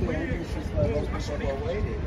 we're waiting.